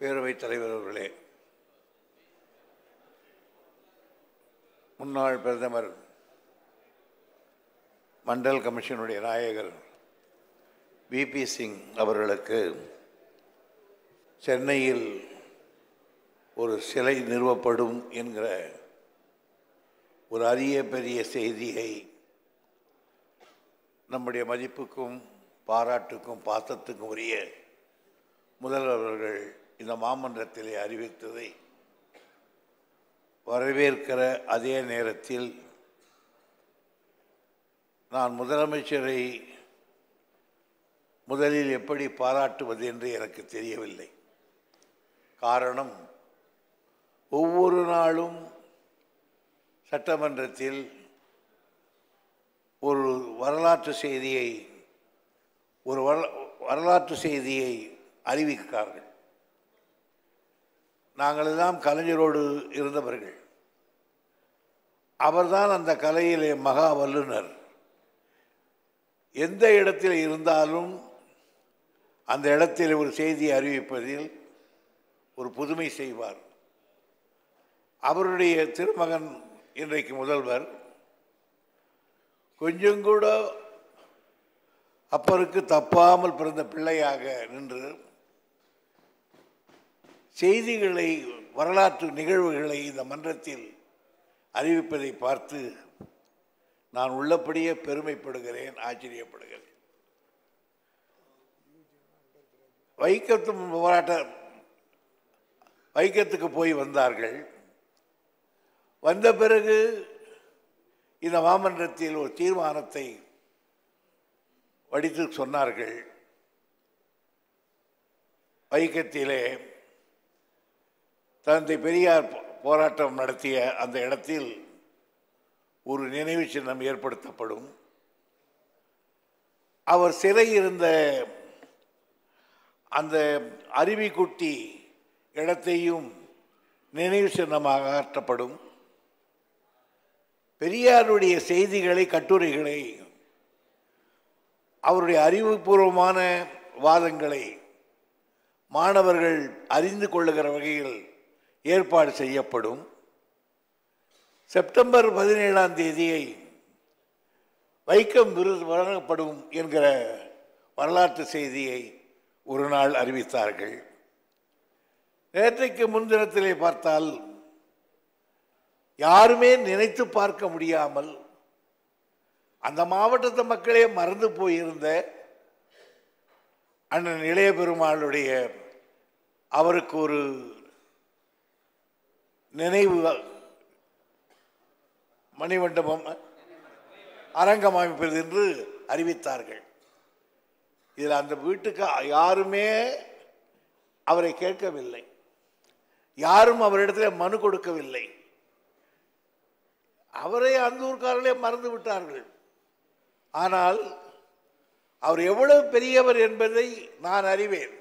பேரவைத் தலைவர் அவர்களே முன்னாள் பிரதமர் மண்டல் கமிஷனுடைய நாயகர் விபி சிங் அவர்களுக்கு சென்னையில் ஒரு சிலை நிறுவப்படும் என்கிற ஒரு அரிய பெரிய செய்தியை நம்முடைய மதிப்புக்கும் பாராட்டுக்கும் பாசத்துக்கும் உரிய முதல்வர்கள் இந்த மாமன்றத்திலே அறிவித்ததை வரவேற்கிற அதே நேரத்தில் நான் முதலமைச்சரை முதலில் எப்படி பாராட்டுவது என்று எனக்கு தெரியவில்லை. காரணம் ஒவ்வொரு நாளும் சட்டமன்றத்தில் ஒரு வரலாற்று செய்தியை ஒரு வரலாற்று செய்தியை அறிவிக்கிறார்கள். நாங்கள் எல்லாம் கலைஞரோடு இருந்தவர்கள். அவர்தான் அந்த கலையிலே மகா வல்லுனர் எந்த இடத்தில் இருந்தாலும் அந்த இடத்தில் ஒரு செய்தியை அறிவிப்பதில் ஒரு புதுமை செய்வார். அவருடைய திருமகன் இன்றைக்கு முதல்வர். கொஞ்சம் கூட அப்பருக்கு தப்பாமல் பிறந்த பிள்ளையாக நின்று செய்திகளை வரலாற்று நிகழ்வுகளை இந்த மன்றத்தில் அறிவிப்பதை பார்த்து நான் உள்ளபடியே பெருமைப்படுகிறேன் ஆச்சரியப்படுகிறேன். வைக்கத்து போராட்ட வைக்கத்துக்கு போய் வந்தார்கள். வந்த பிறகு இந்த மாமன்றத்தில் ஒரு தீர்மானத்தை வடித்து சொன்னார்கள். வைக்கத்திலே தந்தை பெரியார் போ- போராட்டம் நடத்திய அந்த இடத்தில் ஒரு நினைவு சின்னம் ஏற்படுத்தப்படும். அவர் சிறை இருந்த அந்த அருவிக்குட்டி இடத்தையும் நினைவு சின்னமாக ஆற்றப்படும் பெரியாருடைய செய்திகளை கட்டுரைகளை அவருடைய அறிவுபூர்வமான வாதங்களை மாணவர்கள் அறிந்து கொள்ளுகிற வகையில் ஏற்பாடு செய்யப்படும். செப்டம்பர் பதினேழாம் தேதியை வைக்கம் விருது வழங்கப்படும் என்கிற வரலாற்று செய்தியை ஒரு நாள் அறிவித்தார்கள். நேற்றைக்கு முன்தினத்திலே பார்த்தால் யாருமே நினைத்து பார்க்க முடியாமல் அந்த மாவட்டத்து மக்களே மறந்து போயிருந்த அண்ணன் இளைய பெருமாளுடைய அவருக்கு ஒரு நினைவு மணிமண்டபம் அரங்கம் அமைப்பது என்று அறிவித்தார்கள். இதில் அந்த வீட்டுக்கு யாருமே அவரை கேட்கவில்லை. யாரும் அவரிடத்தில் மனு கொடுக்கவில்லை. அவரை அந்த ஊர்க்காரர்களே மறந்து விட்டார்கள். ஆனால் அவர் எவ்வளவு பெரியவர் என்பதை நான் அறிவேன்.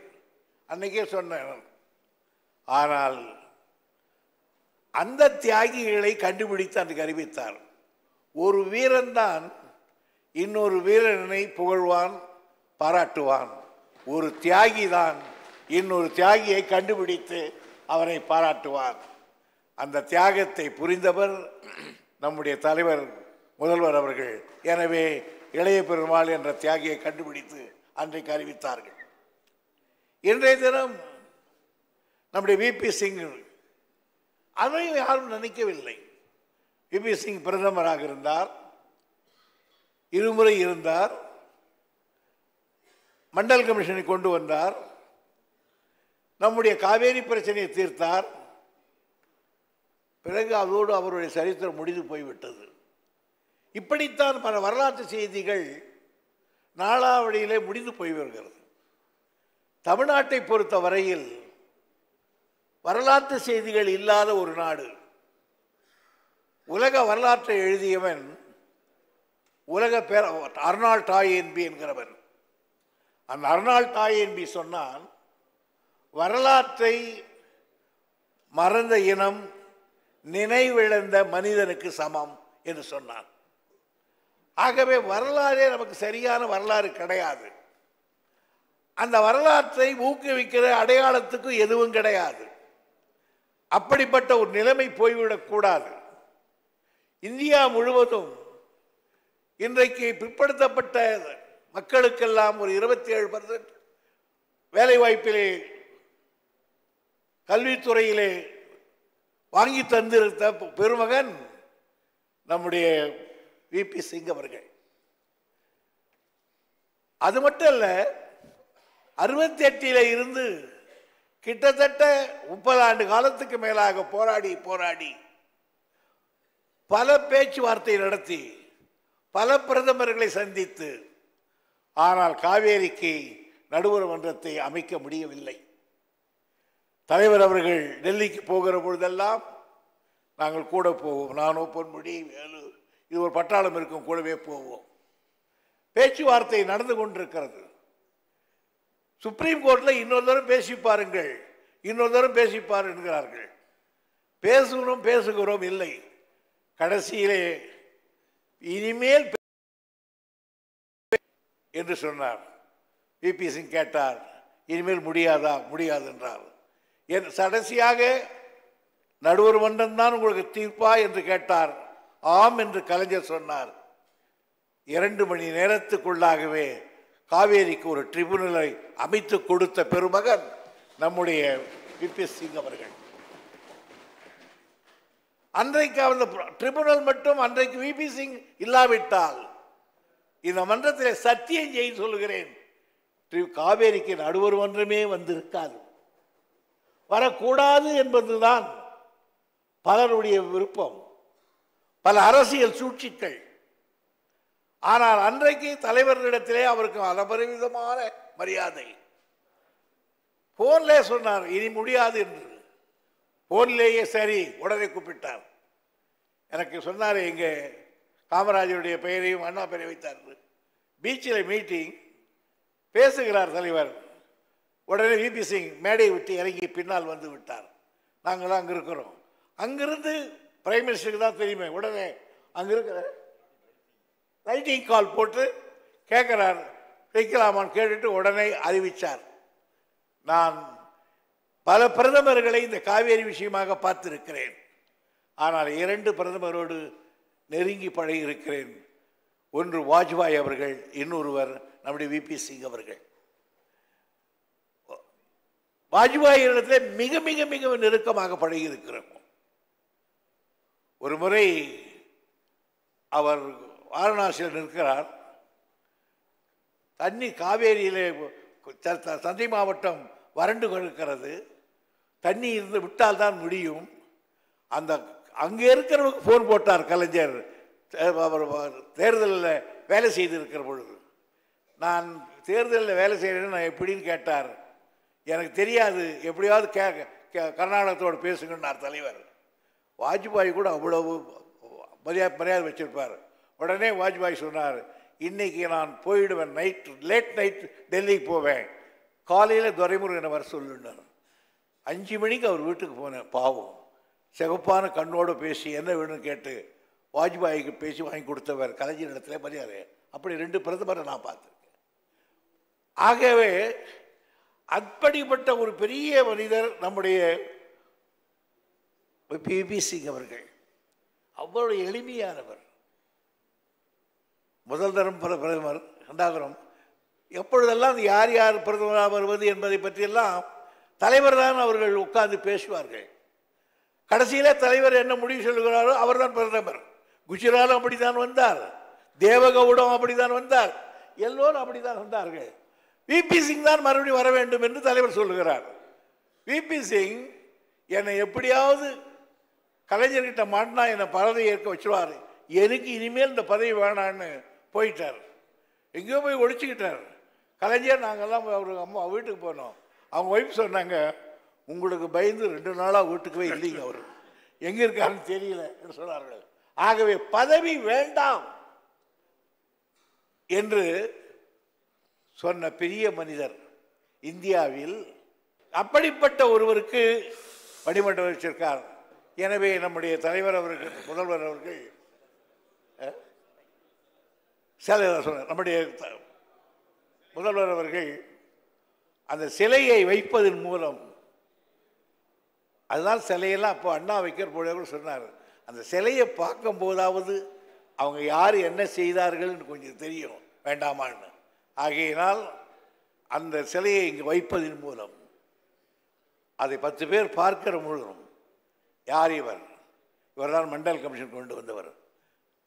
அன்னைக்கே சொன்னேன். ஆனால் அந்த தியாகிகளை கண்டுபிடித்து அன்றைக்கு அறிவித்தார். ஒரு வீரன்தான் இன்னொரு வீரனை புகழ்வான் பாராட்டுவான். ஒரு தியாகி தான் இன்னொரு தியாகியை கண்டுபிடித்து அவனை பாராட்டுவான். அந்த தியாகத்தை புரிந்தவர் நம்முடைய தலைவர் முதல்வர் அவர்கள். எனவே இளைய பெருமாள் என்ற தியாகியை கண்டுபிடித்து அன்றைக்கு அறிவித்தார்கள். இன்றைய தினம் நம்முடைய விபி சிங் அதையும் யாரும் நினைக்கவில்லை. விபி சிங் பிரதமராக இருந்தார் இருமுறை இருந்தார் மண்டல் கமிஷனை கொண்டு வந்தார் நம்முடைய காவேரி பிரச்சனையை தீர்த்தார். பிறகு அதோடு அவருடைய சரித்திரம் முடிந்து போய்விட்டது. இப்படித்தான் பல வரலாற்று செய்திகள் நாளாவடியிலே முடிந்து போய் வருகிறது. தமிழ்நாட்டை பொறுத்த வரையில் வரலாற்று செய்திகள் இல்லாத ஒரு நாடு. உலக வரலாற்றை எழுதியவன் உலக பேர அர்னால் டாய் என்பி என்கிறவன். அந்த அர்னால் டாய் என்பி சொன்னான் வரலாற்றை மறந்த இனம் நினைவிழந்த மனிதனுக்கு சமம் என்று சொன்னான். ஆகவே வரலாறே நமக்கு சரியான வரலாறு கிடையாது. அந்த வரலாற்றை ஊக்குவிக்கிற அடையாளத்துக்கு எதுவும் கிடையாது. அப்படிப்பட்ட ஒரு நிலைமை போய்விடக்கூடாது இந்தியா முழுவதும் இன்றைக்கு பிற்படுத்தப்பட்ட மக்களுக்கெல்லாம் ஒரு இருபத்தி ஏழு பர்சன்ட் வேலைவாய்ப்பிலே கல்வித்துறையிலே வாங்கி தந்திருந்த பெருமகன் நம்முடைய விபி சிங் அவர்கள். அது மட்டும் இல்லை அறுபத்தி எட்டில இருந்து கிட்டத்தட்ட முப்பது ஆண்டு காலத்துக்கு மேலாக போராடி போராடி பல பேச்சுவார்த்தை நடத்தி பல பிரதமர்களை சந்தித்து ஆனால் காவேரிக்கு நடுவர் மன்றத்தை அமைக்க முடியவில்லை. தலைவர் அவர்கள் டெல்லிக்கு போகிற பொழுதெல்லாம் நாங்கள் கூட போவோம். நானோ பொன்முடி வேலு இது ஒரு பட்டாளம் இருக்கும் கூடவே போவோம். பேச்சுவார்த்தை நடந்து கொண்டிருக்கிறது. சுப்ரீம் கோர்ட்டில் இன்னொரு தரம் பேசி பாருங்கள். இன்னொரு தரம் பேசிப்பார் என்கிறார்கள். பேசுகிறோம் பேசுகிறோம் இல்லை. கடைசியிலே இனிமேல் என்று சொன்னார். விபி சிங் கேட்டார் இனிமேல் முடியாதா? முடியாது என்றார். என் கடைசியாக நடுவர் மன்றம்தான் உங்களுக்கு தீர்ப்பா என்று கேட்டார். ஆம் என்று கலைஞர் சொன்னார். இரண்டு மணி நேரத்துக்குள்ளாகவே காவேரிக்கு ஒரு ட்ரிபுனலை அமைத்து கொடுத்த பெருமகன் நம்முடைய விபிஎஸ் சிங் அவர்கள். அன்றைக்கு அந்த ட்ரிபுனல் மட்டும் அன்றைக்கு விபி சிங் இல்லாவிட்டால் இந்த மன்றத்தில் சத்தியம் செய்து சொல்லுகிறேன். காவேரிக்கு நடுவர் மன்றமே வந்திருக்காது. வரக்கூடாது என்பதுதான் பலருடைய விருப்பம். பல அரசியல் சூழ்ச்சிகள். ஆனால் அன்றைக்கு தலைவர்களிடத்திலே அவருக்கு அலபரிவிதமான மரியாதை. போன்லே சொன்னார் இனி முடியாது என்று. போன்லேயே சரி உடனே கூப்பிட்டார். எனக்கு சொன்னார் இங்கே காமராஜருடைய பெயரையும் அண்ணா பெயரை வைத்தார். பீச்சில் மீட்டிங் பேசுகிறார் தலைவர். உடனே விபி சிங் மேடையை விட்டு இறங்கி பின்னால் வந்து விட்டார். நாங்களாம் அங்கே இருக்கிறோம் அங்கிருந்து பிரைம் மினிஸ்டருக்கு தான் தெரியுமே உடனே அங்கே இருக்கிற ரைட்டிங் கால் போட்டு கேட்குறார் வைக்கலாமான்னு கேட்டுட்டு உடனே அறிவித்தார் நான் பல பிரதமர்களை இந்த காவேரி விஷயமாக பார்த்திருக்கிறேன். ஆனால் இரண்டு பிரதமரோடு நெருங்கி பழகியிருக்கிறேன். ஒன்று வாஜ்பாய் அவர்கள் இன்னொருவர் நம்முடைய விபி சிங் அவர்கள். வாஜ்பாய் இடத்துல மிக மிக மிக நெருக்கமாக பழகியிருக்கிறோம். ஒரு முறை அவர் வாரணாசியில் நிற்கிறார். தண்ணி காவேரியிலே த- த- தஞ்சை மாவட்டம் வறண்டு கிடக்கிறது தண்ணி இருந்து விட்டால் தான் முடியும். அந்த அங்கே இருக்கிறவங்களுக்கு ஃபோன் போட்டார் கலைஞர். அவர் தேர்தலில் வேலை செய்திருக்கிற பொழுது. நான் தேர்தலில் வேலை செய்கிறேன்னு நான் எப்படின்னு கேட்டார். எனக்கு தெரியாது. எப்படியாவது கே கே- கர்நாடகத்தோடு பேசுங்கன்னார் தலைவர். வாஜ்பாய் கூட அவ்வளவு மரியாதை மரியாதை வச்சிருப்பார். உடனே வாஜ்பாய் சொன்னார் இன்னைக்கு நான் போயிடுவேன் நைட் லேட் நைட் டெல்லிக்கு போவேன். காலையில் துரைமுருகனை வர சொல்லுன்னார். அஞ்சு மணிக்கு அவர் வீட்டுக்கு போனேன் பாவம். சிவப்பான கண்ணோடு பேசி என்ன வேணும்னு கேட்டு வாஜ்பாய்க்கு பேசி வாங்கி கொடுத்தவர் கலைஞர் இடத்துல மரியாதை. அப்படி ரெண்டு பிரதமரை நான் பார்த்துருக்கேன். ஆகவே அப்படிப்பட்ட ஒரு பெரிய மனிதர் நம்முடைய பிபி சிங் அவர்கள். அவ்வளோ எளிமையானவர். முதல் தரம் பிர- பிரதமர் இரண்டாவது எப்பொழுதெல்லாம் யார் யார் பிரதமராக வருவது என்பதை பற்றியெல்லாம் தலைவர் தான் அவர்கள் உட்கார்ந்து பேசுவார்கள். கடைசியில் தலைவர் என்ன முடிவு சொல்லுகிறாரோ அவர்தான் பிரதமர். குஜராலும் அப்படித்தான் வந்தார். தேவகவுடம் அப்படித்தான் வந்தார். எல்லோரும் அப்படித்தான் வந்தார்கள். விபி சிங் தான் மறுபடியும் வர வேண்டும் என்று தலைவர் சொல்லுகிறார். விபி சிங் என்னை எப்படியாவது கலைஞர்கிட்ட மாட்டினா என்னை பதவி ஏற்க வச்சுருவார். எனக்கு இனிமேல் இந்த பதவி வேணான்னு போயிட்டார். எங்கேயோ போய் ஒழிச்சுக்கிட்டார். கலைஞர் நாங்கள்லாம் அவர் அம்மா வீட்டுக்கு போனோம். அவங்க ஒய்ஃப் சொன்னாங்க உங்களுக்கு பயந்து ரெண்டு நாளாக வீட்டுக்குவே இல்லைங்க அவர். எங்கே இருக்காருன்னு தெரியல என்று சொன்னார்கள். ஆகவே பதவி வேண்டாம் என்று சொன்ன பெரிய மனிதர் இந்தியாவில் அப்படிப்பட்ட ஒருவருக்கு வழிமன்றம் வச்சிருக்கார். எனவே நம்முடைய தலைவர் அவர்கள் முதல்வர் அவர்கள் சில சொன்னார் நம்முடைய முதல்வர் அவர்கள் அந்த சிலையை வைப்பதன் மூலம் அதுதான் சிலையெல்லாம் அப்போ அண்ணா வைக்கிற பொழுது கூட சொன்னார் அந்த சிலையை பார்க்கும் போதாவது அவங்க யார் என்ன செய்தார்கள்னு கொஞ்சம் தெரியும் வேண்டாமான்னு. ஆகையினால் அந்த சிலையை இங்கே வைப்பதன் மூலம் அதை பத்து பேர் பார்க்கிற முழுதும் யார் இவர்? இவர்தான் மண்டல் கமிஷன் கொண்டு வந்தவர்.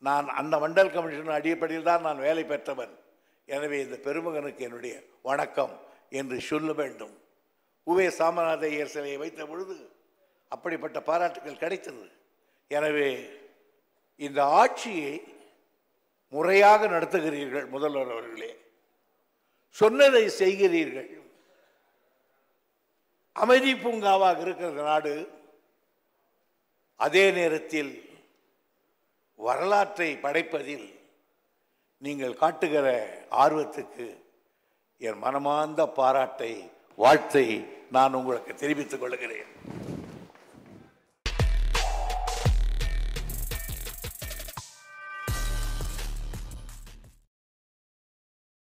நான் அந்த மண்டல் கமிஷன் அடிப்படையில் தான் நான் வேலை பெற்றவன். எனவே இந்த பெருமகனுக்கு என்னுடைய வணக்கம் என்று சொல்ல வேண்டும். உவே சாமநாத ஐயர் சிலையை வைத்த பொழுது அப்படிப்பட்ட பாராட்டுகள் கிடைத்தது. எனவே இந்த ஆட்சியை முறையாக நடத்துகிறீர்கள் முதல்வர் அவர்களே. சொன்னதை செய்கிறீர்கள். அமைதி பூங்காவாக இருக்கிற நாடு அதே நேரத்தில் வரலாற்றை படைப்பதில் நீங்கள் காட்டுகிற ஆர்வத்துக்கு என் மனமார்ந்த பாராட்டை வாழ்த்தை நான் உங்களுக்கு தெரிவித்துக் கொள்கிறேன்.